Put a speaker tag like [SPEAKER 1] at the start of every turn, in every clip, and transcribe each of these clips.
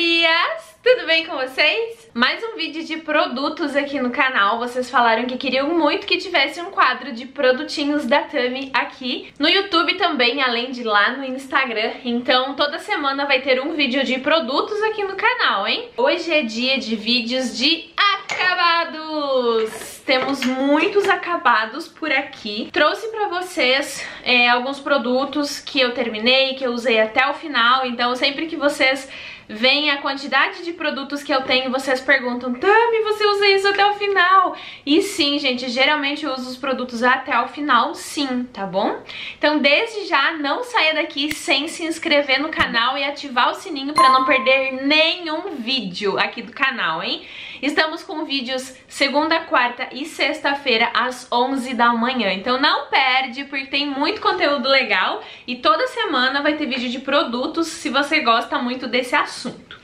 [SPEAKER 1] gurias! Tudo bem com vocês? Mais um vídeo de produtos aqui no canal. Vocês falaram que queriam muito que tivesse um quadro de produtinhos da Tami aqui no YouTube também, além de lá no Instagram. Então toda semana vai ter um vídeo de produtos aqui no canal, hein? Hoje é dia de vídeos de acabados! Temos muitos acabados por aqui. Trouxe pra vocês é, alguns produtos que eu terminei, que eu usei até o final. Então sempre que vocês vem a quantidade de produtos que eu tenho, vocês perguntam, Tami, você usa isso até o final? E sim, gente, geralmente eu uso os produtos até o final, sim, tá bom? Então, desde já, não saia daqui sem se inscrever no canal e ativar o sininho para não perder nenhum vídeo aqui do canal, hein? Estamos com vídeos segunda, quarta e sexta-feira às 11 da manhã. Então não perde, porque tem muito conteúdo legal e toda semana vai ter vídeo de produtos se você gosta muito desse assunto.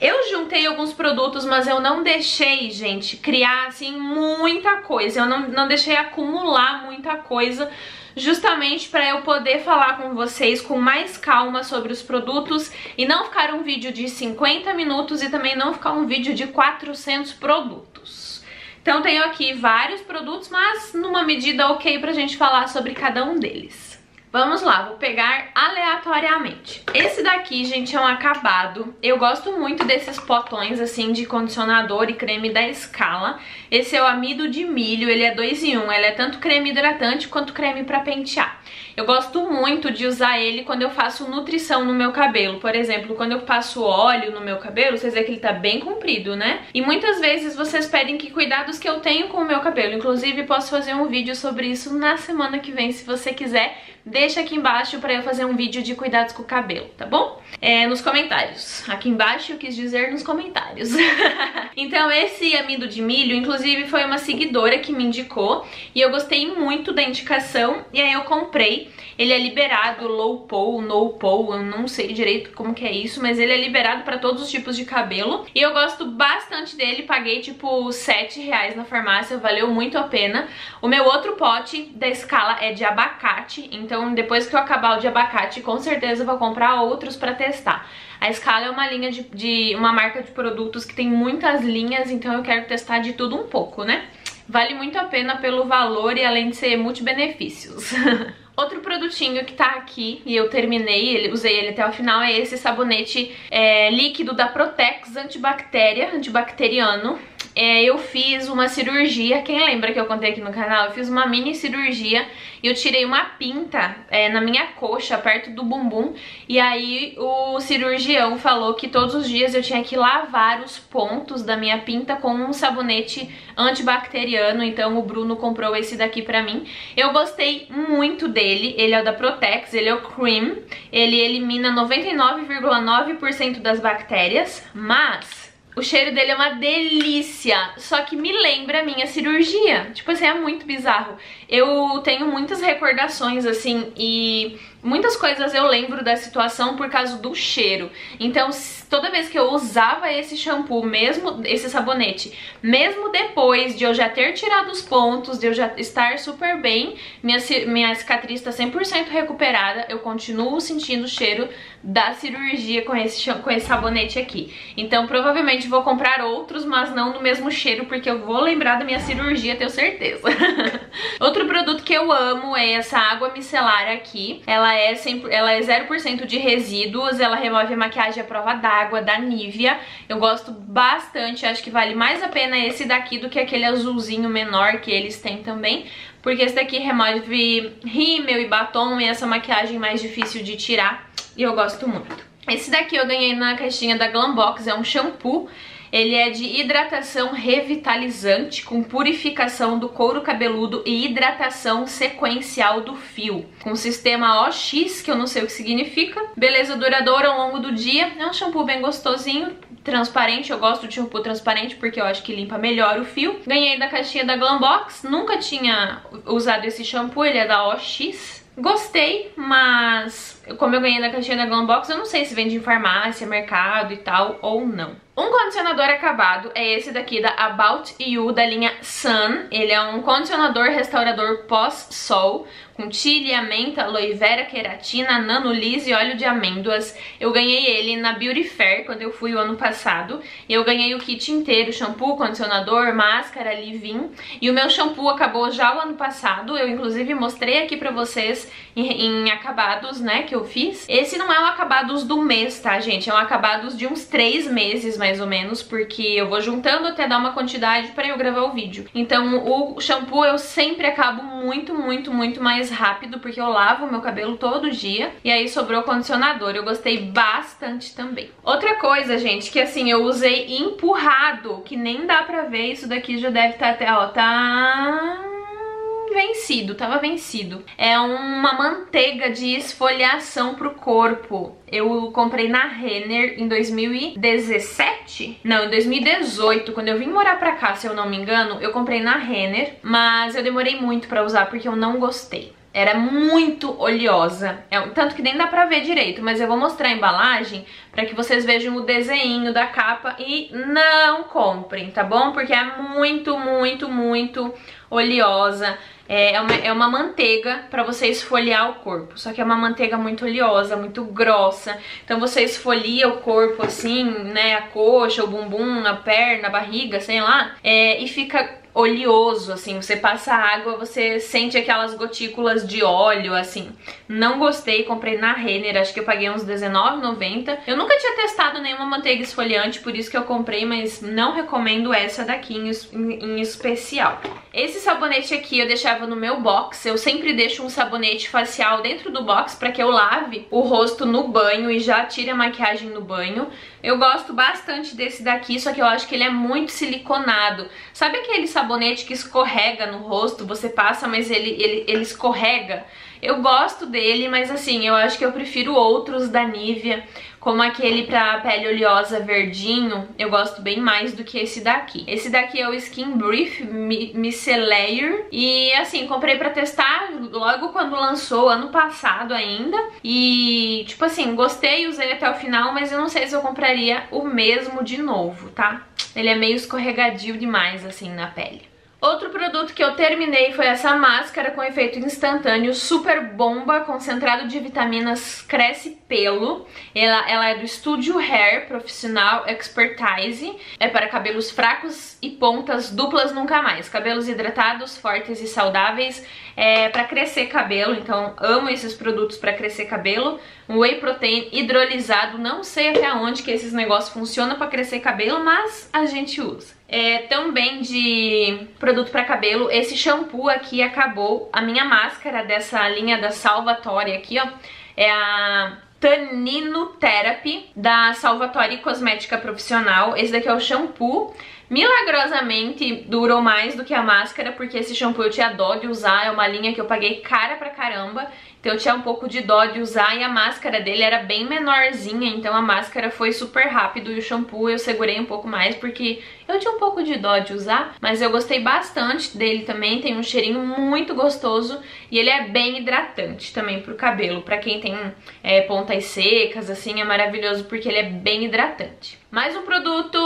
[SPEAKER 1] Eu juntei alguns produtos, mas eu não deixei, gente, criar, assim, muita coisa. Eu não, não deixei acumular muita coisa justamente para eu poder falar com vocês com mais calma sobre os produtos e não ficar um vídeo de 50 minutos e também não ficar um vídeo de 400 produtos. Então tenho aqui vários produtos, mas numa medida ok pra gente falar sobre cada um deles. Vamos lá, vou pegar aleatoriamente. Esse daqui, gente, é um acabado. Eu gosto muito desses potões, assim, de condicionador e creme da Scala. Esse é o amido de milho, ele é 2 em 1. Um. Ele é tanto creme hidratante quanto creme pra pentear. Eu gosto muito de usar ele quando eu faço nutrição no meu cabelo. Por exemplo, quando eu passo óleo no meu cabelo, vocês veem que ele tá bem comprido, né? E muitas vezes vocês pedem que cuidados que eu tenho com o meu cabelo. Inclusive, posso fazer um vídeo sobre isso na semana que vem, se você quiser deixa aqui embaixo pra eu fazer um vídeo de cuidados com o cabelo, tá bom? É, nos comentários. Aqui embaixo eu quis dizer nos comentários. então esse amido de milho, inclusive foi uma seguidora que me indicou e eu gostei muito da indicação e aí eu comprei. Ele é liberado low pole, no pole, eu não sei direito como que é isso, mas ele é liberado pra todos os tipos de cabelo. E eu gosto bastante dele, paguei tipo 7 reais na farmácia, valeu muito a pena. O meu outro pote da escala é de abacate, então depois que eu acabar o de abacate, com certeza vou comprar outros pra testar. A Scala é uma linha de, de, uma marca de produtos que tem muitas linhas, então eu quero testar de tudo um pouco, né? Vale muito a pena pelo valor e além de ser multibenefícios. Outro produtinho que tá aqui, e eu terminei, usei ele até o final, é esse sabonete é, líquido da Protex antibactéria, antibacteriano é, eu fiz uma cirurgia, quem lembra que eu contei aqui no canal? Eu fiz uma mini cirurgia e eu tirei uma pinta é, na minha coxa, perto do bumbum, e aí o cirurgião falou que todos os dias eu tinha que lavar os pontos da minha pinta com um sabonete antibacteriano, então o Bruno comprou esse daqui pra mim. Eu gostei muito dele, ele é o da Protex, ele é o Cream, ele elimina 99,9% das bactérias, mas o cheiro dele é uma delícia, só que me lembra a minha cirurgia. Tipo assim, é muito bizarro. Eu tenho muitas recordações, assim, e muitas coisas eu lembro da situação por causa do cheiro. Então, toda vez que eu usava esse shampoo, mesmo esse sabonete, mesmo depois de eu já ter tirado os pontos, de eu já estar super bem, minha, minha cicatriz está 100% recuperada, eu continuo sentindo o cheiro da cirurgia com esse, com esse sabonete aqui. Então, provavelmente vou comprar outros, mas não no mesmo cheiro, porque eu vou lembrar da minha cirurgia, tenho certeza. Outro produto que eu amo é essa água micelar aqui. Ela é, 100, ela é 0% de resíduos, ela remove a maquiagem à prova d'água da Nivea. Eu gosto bastante, acho que vale mais a pena esse daqui do que aquele azulzinho menor que eles têm também. Porque esse daqui remove rímel e batom e essa maquiagem mais difícil de tirar. E eu gosto muito. Esse daqui eu ganhei na caixinha da Glambox, é um shampoo ele é de hidratação revitalizante com purificação do couro cabeludo e hidratação sequencial do fio. Com sistema OX, que eu não sei o que significa. Beleza duradoura ao longo do dia. É um shampoo bem gostosinho, transparente, eu gosto de shampoo transparente porque eu acho que limpa melhor o fio. Ganhei da caixinha da Glambox, nunca tinha usado esse shampoo, ele é da OX. Gostei, mas como eu ganhei na caixinha da Glambox, eu não sei se vende em farmácia, mercado e tal ou não. Um condicionador acabado é esse daqui da About You, da linha Sun. Ele é um condicionador restaurador pós-sol, com tilia, menta, aloe vera, queratina, nanolise e óleo de amêndoas. Eu ganhei ele na Beauty Fair, quando eu fui o ano passado. E eu ganhei o kit inteiro, shampoo, condicionador, máscara, leave-in. E o meu shampoo acabou já o ano passado. Eu, inclusive, mostrei aqui pra vocês em, em acabados, né, que eu fiz. Esse não é um acabados do mês, tá, gente? É um acabados de uns três meses, mais ou menos, porque eu vou juntando até dar uma quantidade pra eu gravar o vídeo. Então o shampoo eu sempre acabo muito, muito, muito mais rápido, porque eu lavo meu cabelo todo dia. E aí sobrou condicionador, eu gostei bastante também. Outra coisa, gente, que assim, eu usei empurrado, que nem dá pra ver, isso daqui já deve estar tá até, ó, tá vencido, tava vencido. É uma manteiga de esfoliação pro corpo. Eu comprei na Renner em 2017? Não, em 2018, quando eu vim morar pra cá, se eu não me engano, eu comprei na Renner, mas eu demorei muito pra usar porque eu não gostei. Era muito oleosa, é, tanto que nem dá pra ver direito, mas eu vou mostrar a embalagem pra que vocês vejam o desenho da capa e não comprem, tá bom? Porque é muito, muito, muito oleosa. É, é uma, é uma manteiga pra você esfoliar o corpo, só que é uma manteiga muito oleosa, muito grossa. Então você esfolia o corpo assim, né, a coxa, o bumbum, a perna, a barriga, sei lá, é, e fica oleoso, assim, você passa água, você sente aquelas gotículas de óleo, assim. Não gostei, comprei na Renner, acho que eu paguei uns R$19,90. Eu nunca tinha testado nenhuma manteiga esfoliante, por isso que eu comprei, mas não recomendo essa daqui em, em, em especial. Esse sabonete aqui eu deixava no meu box, eu sempre deixo um sabonete facial dentro do box para que eu lave o rosto no banho e já tire a maquiagem no banho. Eu gosto bastante desse daqui, só que eu acho que ele é muito siliconado. Sabe aquele sabonete que escorrega no rosto, você passa, mas ele, ele, ele escorrega. Eu gosto dele, mas assim, eu acho que eu prefiro outros da Nivea, como aquele pra pele oleosa verdinho, eu gosto bem mais do que esse daqui. Esse daqui é o Skin Brief Micellar e assim, comprei pra testar logo quando lançou, ano passado ainda. E tipo assim, gostei, usei até o final, mas eu não sei se eu compraria o mesmo de novo, tá? Ele é meio escorregadio demais assim na pele. Outro produto que eu terminei foi essa máscara com efeito instantâneo Super Bomba Concentrado de Vitaminas Cresce Pelo. Ela, ela é do Studio Hair Profissional Expertise. É para cabelos fracos e pontas duplas nunca mais. Cabelos hidratados, fortes e saudáveis. É para crescer cabelo, então amo esses produtos para crescer cabelo. Um whey protein hidrolisado, não sei até onde que esses negócios funcionam para crescer cabelo, mas a gente usa. É, também de produto para cabelo, esse shampoo aqui acabou. A minha máscara dessa linha da Salvatore aqui, ó, é a Tanino Therapy da Salvatore Cosmética Profissional. Esse daqui é o shampoo. Milagrosamente durou mais do que a máscara, porque esse shampoo eu tinha dó de usar, é uma linha que eu paguei cara pra caramba, então eu tinha um pouco de dó de usar e a máscara dele era bem menorzinha, então a máscara foi super rápido e o shampoo eu segurei um pouco mais porque eu tinha um pouco de dó de usar, mas eu gostei bastante dele também, tem um cheirinho muito gostoso e ele é bem hidratante também pro cabelo, pra quem tem é, pontas secas, assim, é maravilhoso porque ele é bem hidratante. Mais um produto,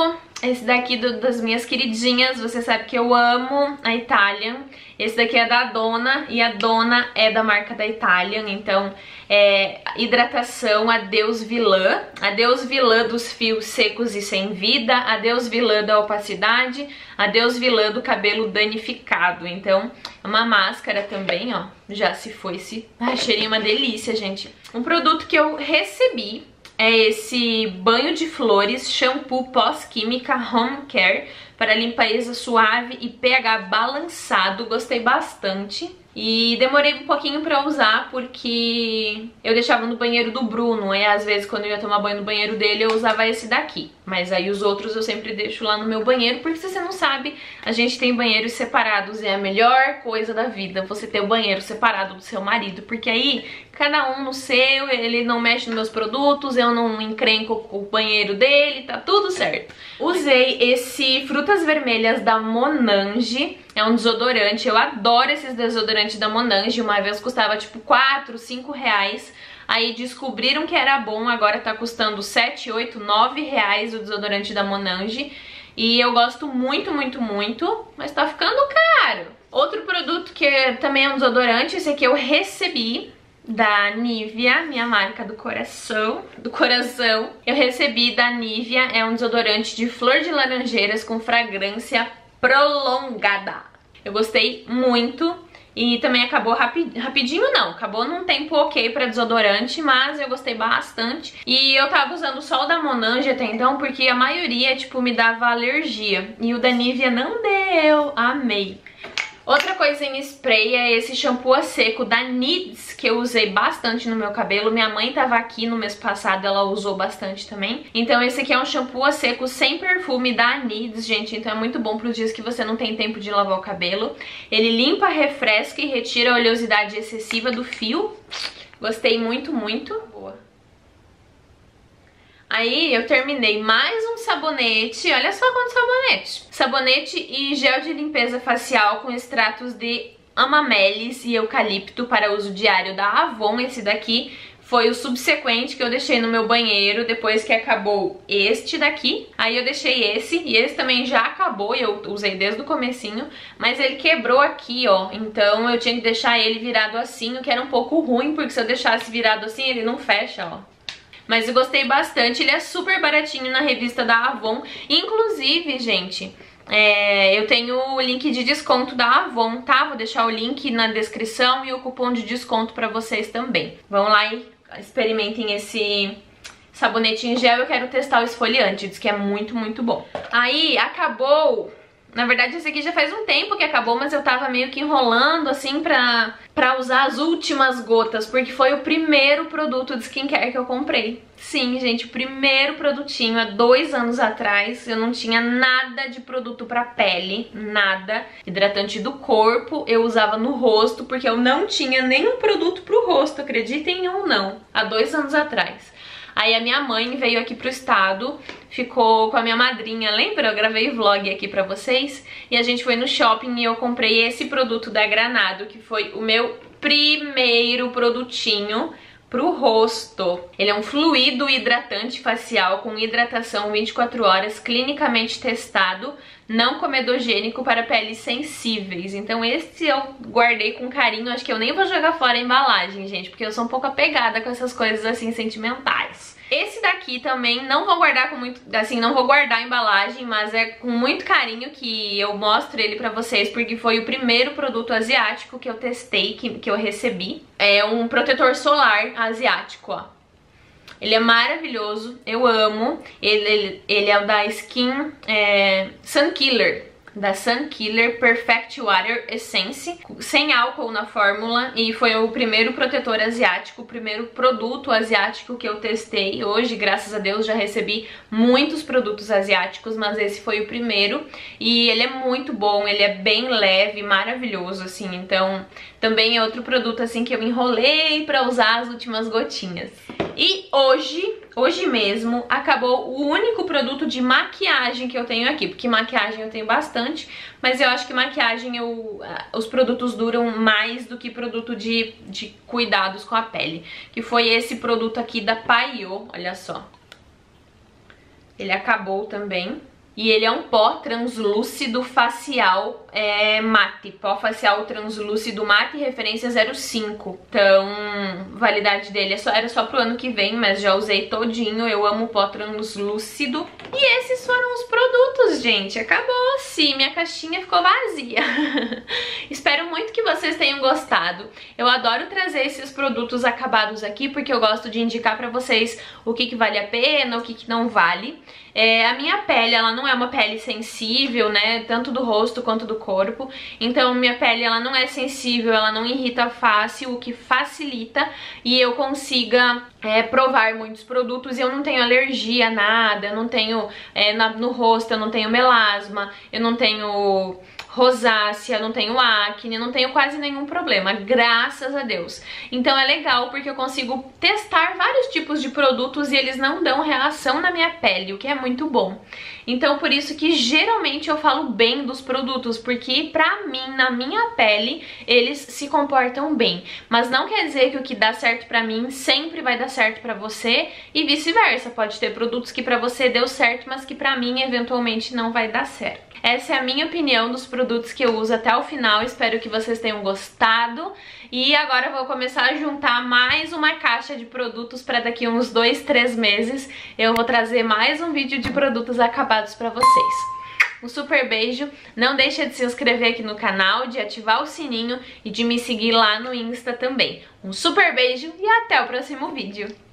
[SPEAKER 1] esse daqui do, das minhas queridinhas, você sabe que eu amo a Italian. Esse daqui é da Dona e a Dona é da marca da Italian, então é hidratação Adeus Vilã, Adeus Vilã dos fios secos e sem vida, Adeus Vilã da opacidade, Adeus Vilã do cabelo danificado. Então é uma máscara também, ó, já se foi esse... Ai, cheirinho uma delícia, gente. Um produto que eu recebi é esse banho de flores shampoo pós-química Home Care para limpeza suave e pH balançado. Gostei bastante. E demorei um pouquinho pra usar porque eu deixava no banheiro do Bruno e às vezes quando eu ia tomar banho no banheiro dele eu usava esse daqui. Mas aí os outros eu sempre deixo lá no meu banheiro porque se você não sabe, a gente tem banheiros separados e é a melhor coisa da vida você ter o banheiro separado do seu marido. Porque aí cada um no seu, ele não mexe nos meus produtos, eu não encrenco com o banheiro dele, tá tudo certo. Usei esse Vermelhas da Monange é um desodorante, eu adoro esses desodorantes da Monange, uma vez custava tipo 4, 5 reais. Aí descobriram que era bom, agora tá custando 7, 8, 9 reais o desodorante da Monange. E eu gosto muito, muito, muito, mas tá ficando caro. Outro produto que também é um desodorante, esse aqui eu recebi da Nivea, minha marca do coração, do coração. Eu recebi da Nivea, é um desodorante de flor de laranjeiras com fragrância prolongada. Eu gostei muito e também acabou rapi rapidinho, não. Acabou num tempo ok pra desodorante, mas eu gostei bastante. E eu tava usando só o da Monange até então, porque a maioria, tipo, me dava alergia. E o da Nivea não deu. Amei. Outra coisa em spray é esse shampoo a seco da Needs, que eu usei bastante no meu cabelo. Minha mãe tava aqui no mês passado, ela usou bastante também. Então esse aqui é um shampoo a seco sem perfume da Needs, gente. Então é muito bom pros dias que você não tem tempo de lavar o cabelo. Ele limpa, refresca e retira a oleosidade excessiva do fio. Gostei muito, muito. Aí eu terminei mais um sabonete, olha só quanto sabonete. Sabonete e gel de limpeza facial com extratos de amamelis e eucalipto para uso diário da Avon. Esse daqui foi o subsequente que eu deixei no meu banheiro depois que acabou este daqui. Aí eu deixei esse e esse também já acabou e eu usei desde o comecinho, mas ele quebrou aqui, ó. Então eu tinha que deixar ele virado assim, o que era um pouco ruim, porque se eu deixasse virado assim, ele não fecha, ó. Mas eu gostei bastante, ele é super baratinho na revista da Avon. Inclusive, gente, é, eu tenho o link de desconto da Avon, tá? Vou deixar o link na descrição e o cupom de desconto pra vocês também. Vão lá e experimentem esse sabonete em gel. Eu quero testar o esfoliante, diz que é muito, muito bom. Aí, acabou na verdade, esse aqui já faz um tempo que acabou, mas eu tava meio que enrolando, assim, pra, pra usar as últimas gotas, porque foi o primeiro produto de skincare que eu comprei. Sim, gente, o primeiro produtinho, há dois anos atrás, eu não tinha nada de produto pra pele, nada. Hidratante do corpo, eu usava no rosto, porque eu não tinha nenhum produto pro rosto, acreditem ou não, há dois anos atrás. Aí a minha mãe veio aqui pro estado, ficou com a minha madrinha, lembra? Eu gravei vlog aqui pra vocês. E a gente foi no shopping e eu comprei esse produto da Granado, que foi o meu primeiro produtinho pro rosto. Ele é um fluido hidratante facial com hidratação 24 horas, clinicamente testado, não comedogênico para peles sensíveis. Então esse eu guardei com carinho, acho que eu nem vou jogar fora a embalagem, gente, porque eu sou um pouco apegada com essas coisas assim sentimentais. Esse daqui também não vou guardar com muito, assim, não vou guardar a embalagem, mas é com muito carinho que eu mostro ele pra vocês, porque foi o primeiro produto asiático que eu testei, que, que eu recebi. É um protetor solar asiático, ó. Ele é maravilhoso, eu amo. Ele, ele, ele é o da Skin é, Sun Killer da Sun Killer Perfect Water Essence, sem álcool na fórmula e foi o primeiro protetor asiático, o primeiro produto asiático que eu testei. Hoje, graças a Deus, já recebi muitos produtos asiáticos, mas esse foi o primeiro e ele é muito bom, ele é bem leve, maravilhoso, assim, então também é outro produto assim que eu enrolei pra usar as últimas gotinhas. E hoje, hoje mesmo, acabou o único produto de maquiagem que eu tenho aqui, porque maquiagem eu tenho bastante, mas eu acho que maquiagem eu, ah, os produtos duram mais do que produto de, de cuidados com a pele, que foi esse produto aqui da Paiô, olha só. Ele acabou também. E ele é um pó translúcido facial é, mate, pó facial translúcido mate, referência 05. Então, validade dele é só, era só pro ano que vem, mas já usei todinho, eu amo pó translúcido. E esses foram os produtos, gente, acabou-se, minha caixinha ficou vazia. Espero muito que vocês tenham gostado. Eu adoro trazer esses produtos acabados aqui, porque eu gosto de indicar pra vocês o que, que vale a pena, o que, que não vale. É, a minha pele, ela não é uma pele sensível, né, tanto do rosto quanto do corpo, então minha pele, ela não é sensível, ela não irrita fácil, o que facilita. E eu consiga é, provar muitos produtos. E eu não tenho alergia a nada, eu não tenho, é, na, no rosto eu não tenho melasma, eu não tenho rosácea, não tenho acne, não tenho quase nenhum problema, graças a Deus. Então é legal porque eu consigo testar vários tipos de produtos e eles não dão reação na minha pele, o que é muito bom. Então por isso que geralmente eu falo bem dos produtos, porque pra mim, na minha pele, eles se comportam bem. Mas não quer dizer que o que dá certo pra mim sempre vai dar certo pra você e vice-versa. Pode ter produtos que pra você deu certo, mas que pra mim eventualmente não vai dar certo. Essa é a minha opinião dos produtos que eu uso até o final, espero que vocês tenham gostado. E agora eu vou começar a juntar mais uma caixa de produtos para daqui uns dois, três meses eu vou trazer mais um vídeo de produtos acabados para vocês. Um super beijo, não deixa de se inscrever aqui no canal, de ativar o sininho e de me seguir lá no Insta também. Um super beijo e até o próximo vídeo!